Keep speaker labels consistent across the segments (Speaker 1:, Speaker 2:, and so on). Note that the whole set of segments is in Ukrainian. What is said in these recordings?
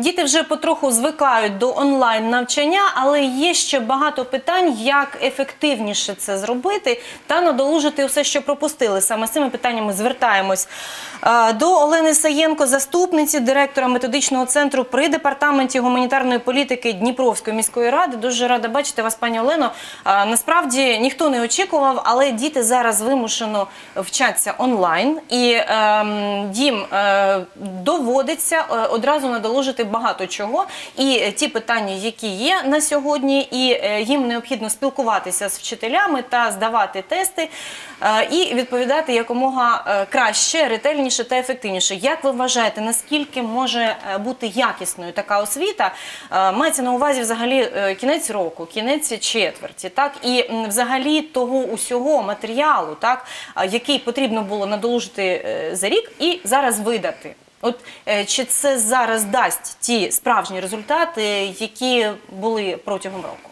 Speaker 1: Діти вже потроху звикають до онлайн навчання, але є ще багато питань, як ефективніше це зробити та надолужити все, що пропустили. Саме з цими питаннями звертаємось е, до Олени Саєнко, заступниці директора методичного центру при департаменті гуманітарної політики Дніпровської міської ради. Дуже рада бачити вас, пані Олено. Е, Насправді ніхто не очікував, але діти зараз вимушено вчаться онлайн, і ем, їм е, доводиться одразу надолужити багато чого. І е, ті питання, які є на сьогодні, і е, їм необхідно спілкуватися з вчителями та здавати тести е, і відповідати якомога краще, ретельніше та ефективніше. Як ви вважаєте, наскільки може бути якісною така освіта? Мається на увазі взагалі кінець року, кінець четверті, так і взагалі того усього матеріалу, так який потрібно було надолужити за рік і зараз видати. От е, чи це зараз дасть ті справжні результати, які були протягом року?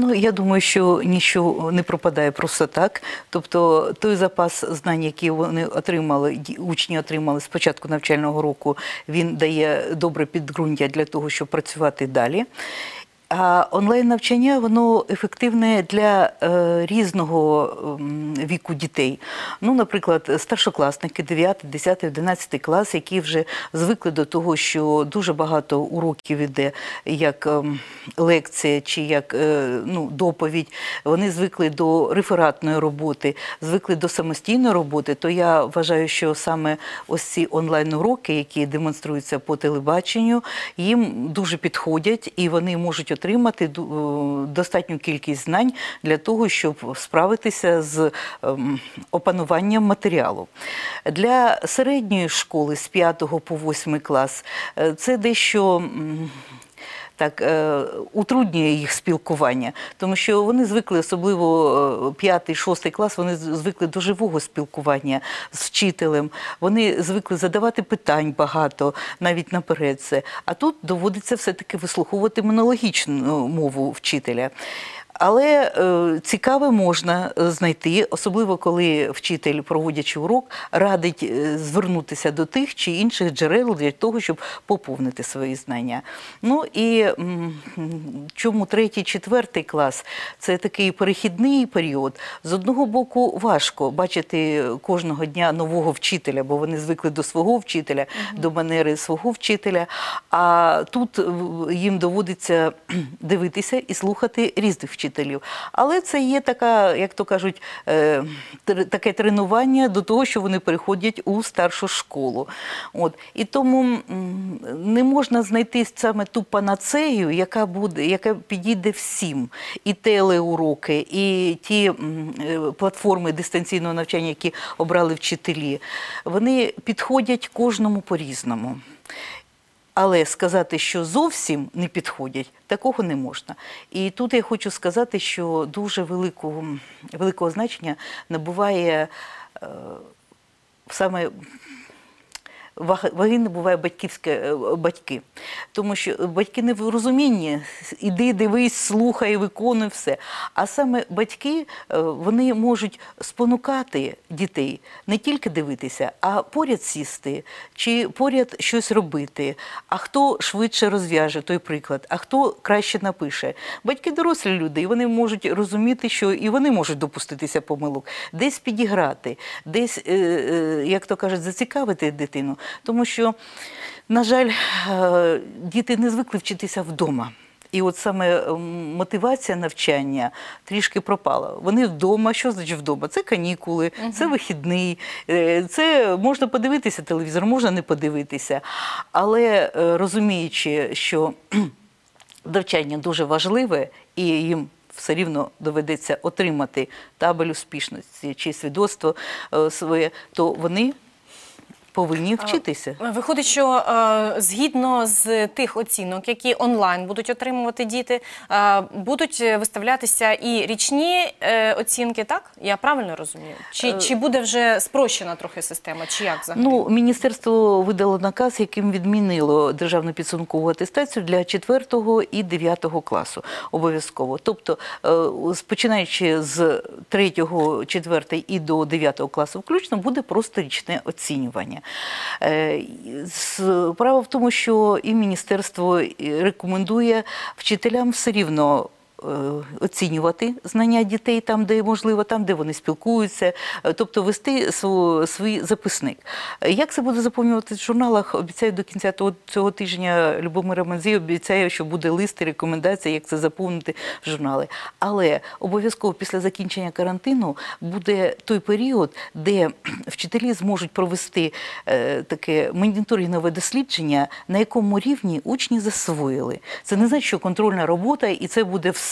Speaker 2: Ну, я думаю, що нічого не пропадає просто так. Тобто той запас знань, які вони отримали, учні отримали з початку навчального року, він дає добре підґрунтя для того, щоб працювати далі. А онлайн навчання воно ефективне для е, різного м, віку дітей. Ну, наприклад, старшокласники 9, 10, 11 клас, які вже звикли до того, що дуже багато уроків іде як ем, лекція чи як е, ну, доповідь. Вони звикли до рефератної роботи, звикли до самостійної роботи. То я вважаю, що саме ось ці онлайн-уроки, які демонструються по телебаченню, їм дуже підходять і вони можуть отримати е, достатню кількість знань для того, щоб справитися з ем, опануванням матеріалу. Для середньої школи з 5 по 8 клас е, це дещо. Так е, утруднює їх спілкування, тому що вони звикли, особливо п'ятий, шостий клас, вони звикли до живого спілкування з вчителем. Вони звикли задавати питань багато, навіть наперед це. А тут доводиться все-таки вислуховувати монологічну мову вчителя. Але е, цікаве можна е, знайти, особливо коли вчитель, проводячи урок, радить е, звернутися до тих чи інших джерел для того, щоб поповнити свої знання. Ну і чому третій, четвертий клас це такий перехідний період. З одного боку, важко бачити кожного дня нового вчителя, бо вони звикли до свого вчителя, до манери свого вчителя. А тут їм доводиться дивитися і слухати різних вчителів. Але це є така, як то кажуть, е, таке тренування до того, що вони переходять у старшу школу. От. І тому не можна знайти саме ту панацею, яка буде, яка підійде всім. І телеуроки, і ті е, платформи дистанційного навчання, які обрали вчителі, вони підходять кожному по-різному. Але сказати, що зовсім не підходять, такого не можна. І тут я хочу сказати, що дуже великого, великого значення набуває е, саме ваг- ваги набуває батьківське е, батьки. Тому що батьки не в розумінні, іди, дивись, слухай, виконуй все. А саме батьки е, вони можуть спонукати дітей не тільки дивитися, а поряд сісти чи поряд щось робити. А хто швидше розв'яже той приклад, а хто краще напише. Батьки дорослі люди, і вони можуть розуміти, що і вони можуть допуститися помилок, десь підіграти, десь, е, як то кажуть, зацікавити дитину. Тому що, на жаль, е, діти не звикли вчитися вдома. І от саме мотивація навчання трішки пропала. Вони вдома. Що значить вдома? Це канікули, це вихідний, е, це можна подивитися телевізор, можна не подивитися. Але е, розуміючи, що навчання дуже важливе і їм. Все рівно доведеться отримати табель успішності чи свідоцтво своє, то вони повинні вчитися.
Speaker 1: Виходить, що е, згідно з тих оцінок, які онлайн будуть отримувати діти, е, будуть виставлятися і річні е, оцінки, так? Я правильно розумію? Чи, чи буде вже спрощена трохи система, чи як взагалі?
Speaker 2: Ну, міністерство видало наказ, яким відмінило державну підсумкову атестацію для 4 і 9 класу обов'язково. Тобто, починаючи з 3, 4 і до 9 класу включно, буде просто річне оцінювання. Е, Справа в тому, що і міністерство рекомендує вчителям все рівно. Е, Оцінювати знання дітей там, де можливо, там, де вони спілкуються, е, тобто вести свій записник. Е, Як це буде заповнювати в журналах? Обіцяю до кінця цього тижня Любомира Манзі обіцяє, що буде лист і рекомендації, як це заповнити в журнали. Але обов'язково після закінчення карантину буде той період, де вчителі зможуть провести таке моніторингове дослідження, на якому рівні учні засвоїли. Це не значить, що контрольна робота, і це буде все.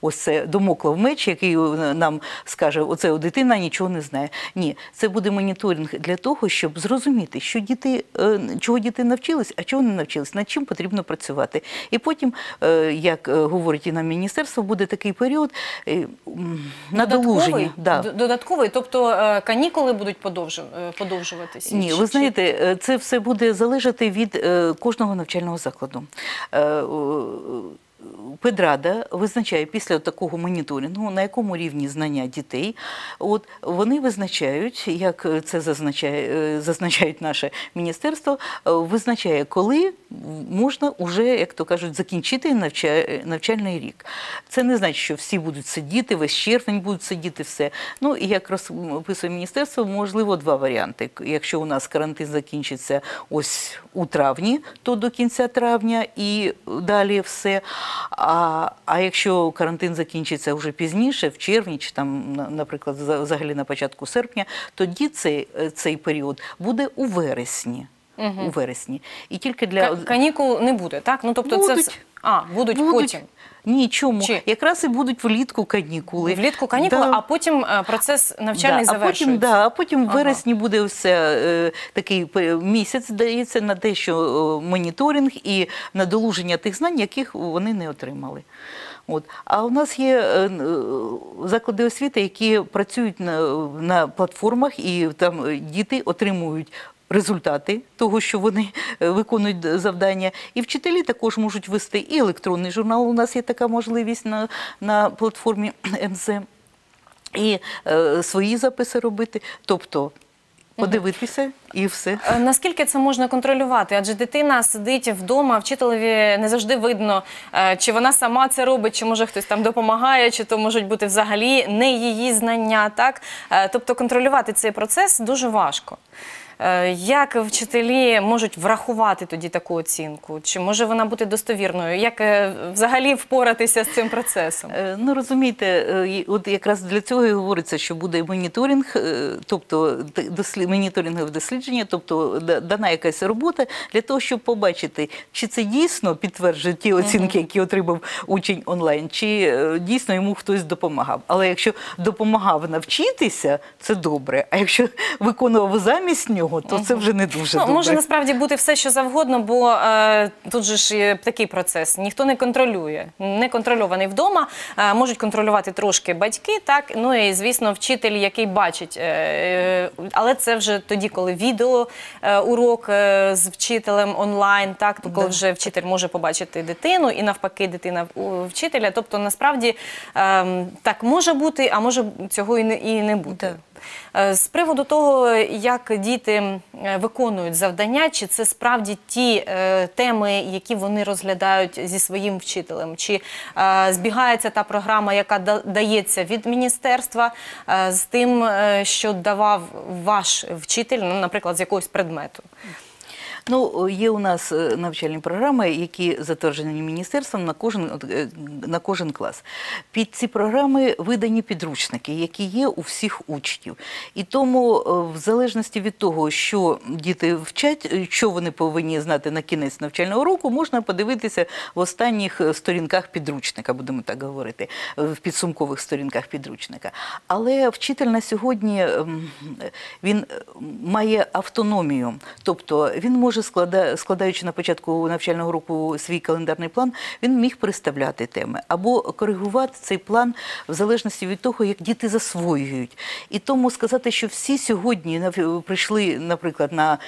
Speaker 2: Ось це домоклов меч, який е, нам скаже, оце дитина нічого не знає. Ні, це буде моніторинг для того, щоб зрозуміти, що діти, е, чого діти навчились, а чого не навчились, над чим потрібно працювати. І потім, е, як говорить і нам міністерство, буде такий період надолуження. Да.
Speaker 1: Додатковий, тобто канікули будуть подовжу- подовжуватися?
Speaker 2: Ні, ви знаєте, це все буде залежати від кожного навчального закладу. Педрада визначає після такого моніторингу, на якому рівні знання дітей. От вони визначають, як це зазначає, е, зазначають наше міністерство, е, визначає, коли можна уже, як то кажуть, закінчити навчальний рік. Це не значить, що всі будуть сидіти, весь червень будуть сидіти все. Ну і як розписує міністерство, можливо, два варіанти. Якщо у нас карантин закінчиться ось у травні, то до кінця травня і далі все. А, а якщо карантин закінчиться вже пізніше, в червні, чи там, на- наприклад, за- взагалі на початку серпня, тоді цей, цей період буде у вересні. У вересні. І тільки для
Speaker 1: Канікул не буде, так? Ну, тобто це
Speaker 2: Будуть.
Speaker 1: все... А, будуть, потім.
Speaker 2: Ні, чому?
Speaker 1: Чи?
Speaker 2: Якраз і будуть влітку канікули.
Speaker 1: Влітку канікули,
Speaker 2: Да.
Speaker 1: а потім е, процес навчальний
Speaker 2: да, а потім,
Speaker 1: завершується.
Speaker 2: да, а потім в
Speaker 1: Ага.
Speaker 2: вересні буде все е, такий місяць, здається, на те, що е, моніторинг і надолуження тих знань, яких вони не отримали. От. А у нас є е, заклади освіти, які працюють на, на платформах, і там діти отримують. Результати того, що вони е, виконують завдання, і вчителі також можуть вести і електронний журнал. У нас є така можливість на, на платформі МЗ і е, свої записи робити. Тобто подивитися і все.
Speaker 1: Е, Наскільки це можна контролювати? Адже дитина сидить вдома, вчителеві не завжди видно, е, чи вона сама це робить, чи може хтось там допомагає, чи то можуть бути взагалі не її знання. Так? Тобто контролювати цей процес дуже важко. Е, Як вчителі можуть врахувати тоді таку оцінку? Чи може вона бути достовірною? Як е, взагалі впоратися з цим процесом?
Speaker 2: Е, Ну розумієте, от якраз для цього і говориться, що буде моніторинг, тобто моніторингове дослідження, тобто дана якась робота для того, щоб побачити, чи це дійсно підтверджує ті оцінки, які отримав учень онлайн, чи дійсно йому хтось допомагав. Але якщо допомагав навчитися, це добре. А якщо виконував замість нього, то це вже не дуже
Speaker 1: Ну,
Speaker 2: добре.
Speaker 1: може насправді бути все, що завгодно, бо е, тут же ж є такий процес. Ніхто не контролює. Не контрольований вдома. Е, можуть контролювати трошки батьки, так ну і звісно, вчитель, який бачить. Е, е, але це вже тоді, коли відео е, урок е, з вчителем онлайн, так то коли
Speaker 2: Да.
Speaker 1: вже вчитель може побачити дитину, і навпаки, дитина у вчителя. Тобто, насправді е, так може бути, а може цього і не і не бути.
Speaker 2: Да.
Speaker 1: Е, З приводу того, як діти е, виконують завдання, чи це справді ті е, теми, які вони розглядають зі своїм вчителем, чи збігається та програма, яка дається від міністерства з тим, що давав ваш вчитель, ну, наприклад, з якогось предмету.
Speaker 2: Ну, є у нас е, навчальні програми, які затверджені міністерством на кожен, е, на кожен клас. Під ці програми видані підручники, які є у всіх учнів. І тому, е, в залежності від того, що діти вчать, що вони повинні знати на кінець навчального року, можна подивитися в останніх сторінках підручника, будемо так говорити, в підсумкових сторінках підручника. Але вчитель на сьогодні ем, він має автономію, тобто він може може, складаючи на початку навчального року свій календарний план, він міг переставляти теми або коригувати цей план в залежності від того, як діти засвоюють. І тому сказати, що всі сьогодні прийшли, наприклад, на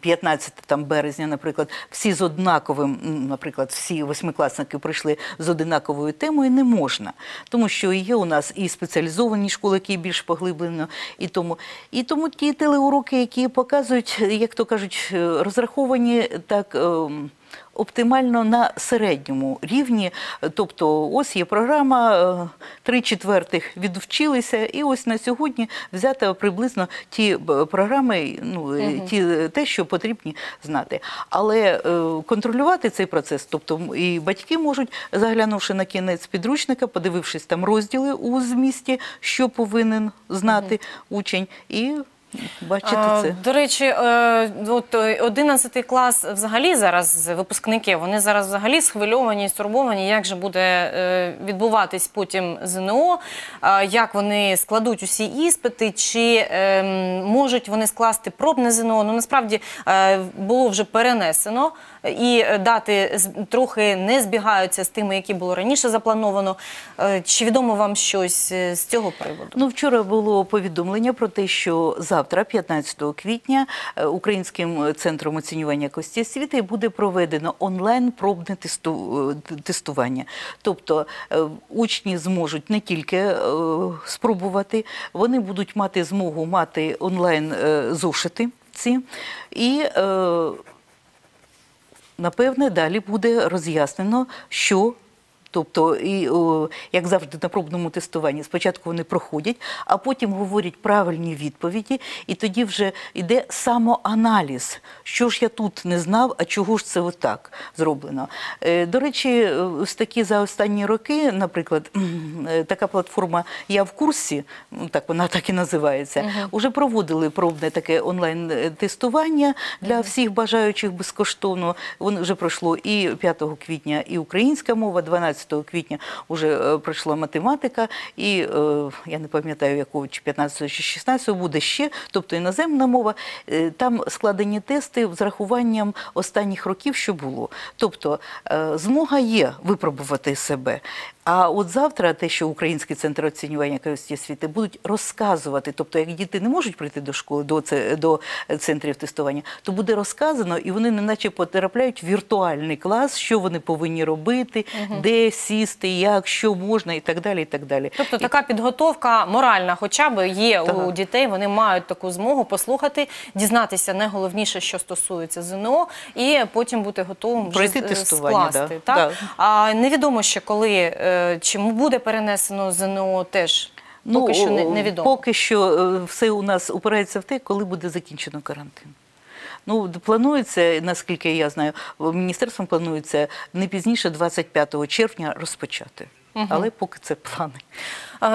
Speaker 2: 15 там, березня, наприклад, всі з однаковим, наприклад, всі восьмикласники прийшли з однаковою темою, не можна. Тому що є у нас і спеціалізовані школи, які більш поглиблено, і тому, і тому ті телеуроки, які показують, як то кажуть, е, розраховані так. ем, Оптимально на середньому рівні, тобто ось є програма, е, три четвертих відвчилися, і ось на сьогодні взята приблизно ті програми, ну е, ті те, що потрібні знати. Але е, контролювати цей процес, тобто і батьки можуть, заглянувши на кінець підручника, подивившись там розділи у змісті, що повинен знати учень, і бачити це.
Speaker 1: До речі, е, от е, 11 клас взагалі зараз випускники, вони зараз взагалі схвильовані, стурбовані, як же буде е, відбуватись потім ЗНО, як вони складуть усі іспити, чи е, можуть вони скласти пробне ЗНО. Ну насправді е, було вже перенесено, і дати трохи не збігаються з тими, які було раніше заплановано. Е, Чи відомо вам щось е, з цього приводу?
Speaker 2: Ну, вчора було повідомлення про те, що завтра, 15 квітня, е, Українським центром оцінювання якості освіти буде проведено онлайн пробне е, тестування. Тобто е, учні зможуть не тільки е, спробувати, вони будуть мати змогу мати онлайн е, зошити ці і. е, Напевне, далі буде роз'яснено, що. Тобто, і, о, як завжди на пробному тестуванні, спочатку вони проходять, а потім говорять правильні відповіді, і тоді вже йде самоаналіз. Що ж я тут не знав, а чого ж це отак зроблено. Е, До речі, е, ось такі за останні роки, наприклад, е, така платформа Я в курсі, ну, так вона так і називається, уже проводили пробне таке онлайн-тестування для всіх бажаючих безкоштовно. Воно вже пройшло і 5 квітня, і українська мова, 12 квітня вже е, пройшла математика, і е, я не пам'ятаю, якого чи 15 чи 16 буде ще, тобто іноземна мова. Е, Там складені тести з рахуванням останніх років, що було. Тобто змога є випробувати себе. А от завтра те, що Український центр оцінювання якості освіти будуть розказувати, тобто як діти не можуть прийти до школи, до, це, до центрів тестування, то буде розказано, і вони неначе потрапляють в віртуальний клас, що вони повинні робити, де сісти, як, що можна і так далі. І так далі.
Speaker 1: Тобто така підготовка моральна, хоча б є у дітей. Вони мають таку змогу послухати, дізнатися найголовніше, що стосується ЗНО, і потім бути готовим вже скласти.
Speaker 2: да.
Speaker 1: Так?
Speaker 2: Да.
Speaker 1: А невідомо ще коли е, чому буде перенесено ЗНО, теж ну, поки що не, невідомо.
Speaker 2: Поки що е, все у нас упирається в те, коли буде закінчено карантин. Ну, планується, наскільки я знаю, міністерством планується не пізніше 25 червня розпочати. Але поки це плани.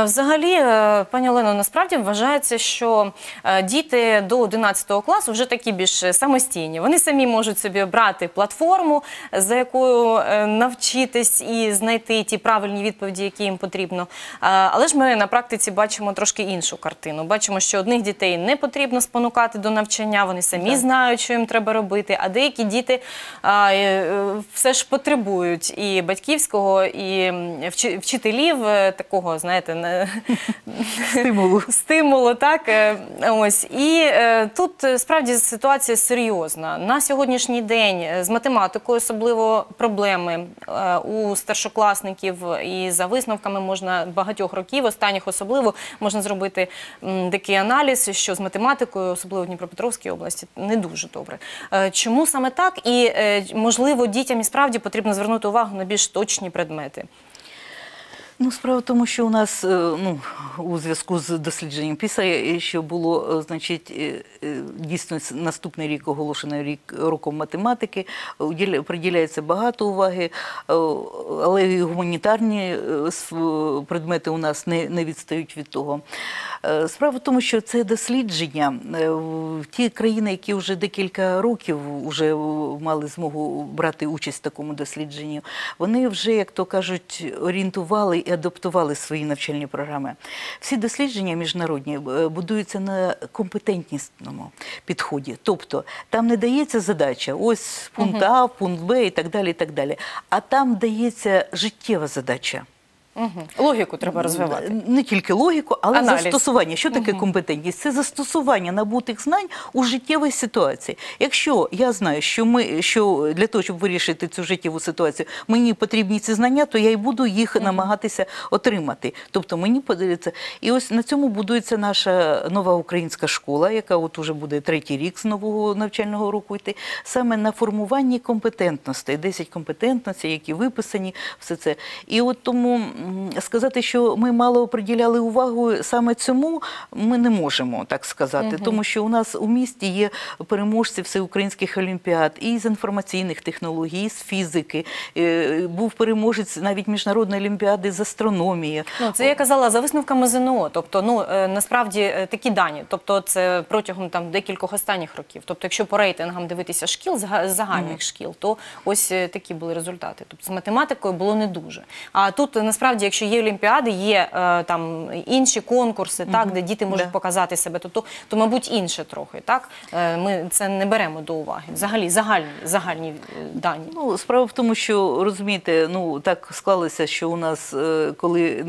Speaker 1: Взагалі, е, пані Олено, насправді вважається, що е, діти до 11 класу вже такі більш самостійні. Вони самі можуть собі обрати платформу, за якою е, навчитись і знайти ті правильні відповіді, які їм потрібно. Але ж ми на практиці бачимо трошки іншу картину. Бачимо, що одних дітей не потрібно спонукати до навчання, вони самі
Speaker 2: Так.
Speaker 1: знають, що їм треба робити. А деякі діти все ж потребують і батьківського, і м, вчи- вчителів е, такого, знаєте, не-
Speaker 2: Стимулу.
Speaker 1: стимулу. Так е, ось і е, тут справді ситуація серйозна. На сьогоднішній день з математикою особливо проблеми у старшокласників, і за висновками можна багатьох років, останніх особливо можна зробити такий аналіз, що з математикою, особливо в Дніпропетровській області, не дуже добре. Чому саме так? І можливо дітям і справді потрібно звернути увагу на більш точні предмети.
Speaker 2: Ну, справа в тому, що у нас е, ну, у зв'язку з дослідженням ПІСА, е, що було, е, значить, дійсно наступний рік оголошено рік роком математики, приділяється багато уваги, але і гуманітарні предмети у нас не, не відстають від того. Справа в тому, що це дослідження ті країни, які вже декілька років вже мали змогу брати участь в такому дослідженні, вони вже, як то кажуть, орієнтували і адаптували свої навчальні програми. Всі дослідження міжнародні е, будуються на компетентнісному підході. Тобто там не дається задача, ось пункт А, пункт Б і так далі. І так далі. А там дається життєва задача.
Speaker 1: Мгм. Логіку треба розвивати.
Speaker 2: Не тільки логіку, але
Speaker 1: Аналіз.
Speaker 2: застосування. Що таке компетентність? Це застосування набутих знань у життєвій ситуації. Якщо я знаю, що ми що для того, щоб вирішити цю життєву ситуацію, мені потрібні ці знання, то я й буду їх намагатися отримати. Тобто мені подається. І ось на цьому будується наша нова українська школа, яка от уже буде третій рік з нового навчального року йти, саме на формуванні компетентностей, 10 компетентностей, які виписані, все це. І от тому сказати, що ми мало приділяли увагу саме цьому, ми не можемо так сказати, тому що у нас у місті є переможці всеукраїнських олімпіад і з інформаційних технологій, і з фізики. Е, Був переможець навіть міжнародної олімпіади з астрономії.
Speaker 1: Ну, це я казала за висновками ЗНО. Тобто, ну е, насправді е, такі дані. Тобто, це протягом там декількох останніх років. Тобто, якщо по рейтингам дивитися шкіл, зага- загальних шкіл, то ось такі були результати. Тобто з математикою було не дуже. А тут е, насправді, якщо є олімпіади, є е, там інші конкурси, так де діти можуть
Speaker 2: Да.
Speaker 1: показати себе, то, то, то мабуть інше трохи. Так Е, ми це не беремо до уваги. Взагалі загальні загальні е, дані.
Speaker 2: Ну, справа в тому, що розумієте, ну так склалося, що у нас, е, коли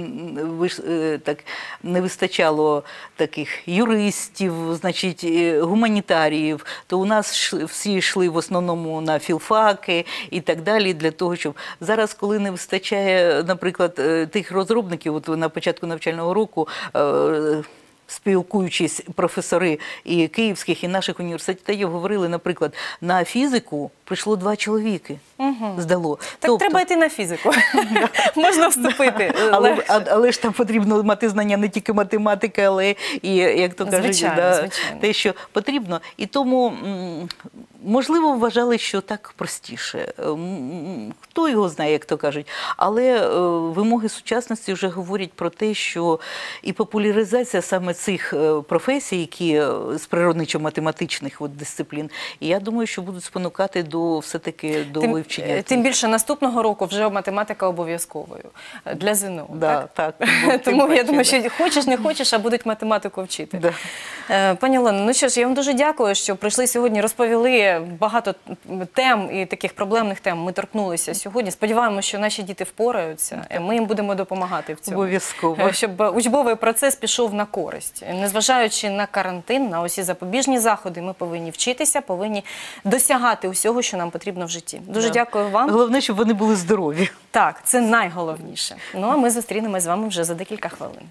Speaker 2: е, так не вистачало таких юристів, значить, гуманітаріїв, то у нас всі йшли в основному на філфаки і так далі, для того, щоб зараз, коли не вистачає, наприклад, тих розробників, от на початку навчального року. е, Спілкуючись, професори і київських, і наших університетів говорили, наприклад, на фізику прийшло два чоловіки. Здало.
Speaker 1: Так
Speaker 2: Тобто-
Speaker 1: треба йти на фізику. Можна вступити.
Speaker 2: але, але ж там потрібно мати знання не тільки математики, але і, як то кажуть, да, те, що потрібно. І тому, можливо, вважали, що так простіше. Хто його знає, як то кажуть. Але е, вимоги сучасності вже говорять про те, що і популяризація саме цих е, професій, які е, з природничо-математичних дисциплін, і я думаю, що будуть спонукати до все-таки до
Speaker 1: Тим,
Speaker 2: вивчення.
Speaker 1: е, тим більше наступного року вже математика обов'язковою е, для ЗНО.
Speaker 2: Да,
Speaker 1: так?
Speaker 2: так.
Speaker 1: Тому я думаю, що хочеш, не хочеш, а будуть математику вчити.
Speaker 2: Да.
Speaker 1: Е, Пані Олено, ну що ж, я вам дуже дякую, що прийшли сьогодні, розповіли багато тем і таких проблемних тем. Ми торкнулися сьогодні. Сподіваємося, що наші діти впораються. Ми їм будемо допомагати в цьому.
Speaker 2: Обов'язково.
Speaker 1: Щоб учбовий процес пішов на користь. Незважаючи на карантин, на усі запобіжні заходи, ми повинні вчитися, повинні досягати усього, що нам потрібно в житті. Дуже
Speaker 2: Да.
Speaker 1: дякую вам.
Speaker 2: Головне, щоб вони були здорові.
Speaker 1: Так, це найголовніше. Ну а ми зустрінемось з вами вже за декілька хвилин.